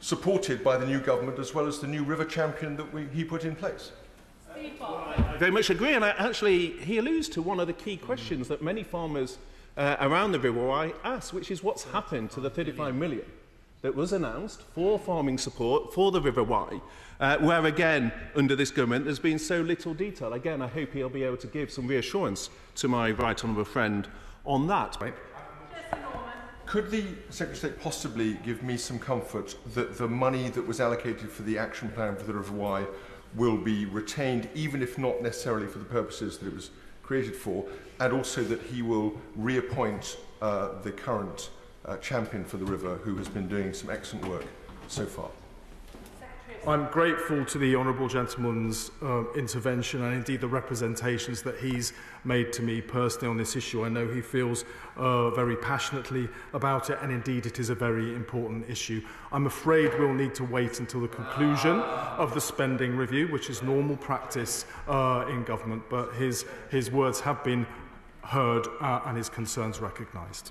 supported by the new government as well as the new river champion that we, he put in place. I very much agree, and I actually he alludes to one of the key questions mm. that many farmers uh, around the river I ask, which is what's happened to the 35 million that was announced for farming support for the River Wye, uh, where again, under this government, there's been so little detail. Again, I hope he'll be able to give some reassurance to my right honourable friend on that. Right. Could the Secretary of State possibly give me some comfort that the money that was allocated for the action plan for the River Wye will be retained, even if not necessarily for the purposes that it was created for, and also that he will reappoint uh, the current uh, champion for the river who has been doing some excellent work so far? I'm grateful to the Honourable Gentleman's uh, intervention and indeed the representations that he's made to me personally on this issue. I know he feels uh, very passionately about it and indeed it is a very important issue. I'm afraid we'll need to wait until the conclusion of the spending review, which is normal practice uh, in government, but his, his words have been heard uh, and his concerns recognised.